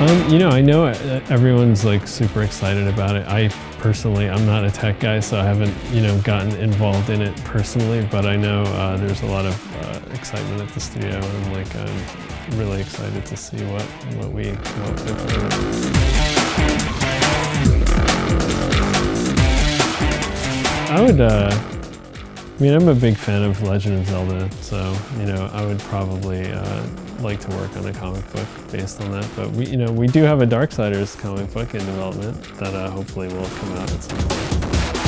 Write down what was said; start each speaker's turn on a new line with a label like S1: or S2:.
S1: Um, you know, I know uh, everyone's like super excited about it. I personally, I'm not a tech guy, so I haven't, you know, gotten involved in it personally, but I know uh, there's a lot of uh, excitement at the studio and like I'm really excited to see what, what we come up with. I would, uh, I mean, I'm a big fan of Legend of Zelda, so, you know, I would probably uh, like to work on a comic book based on that. But we, you know, we do have a Darksiders comic book in development that uh, hopefully will come out at some point.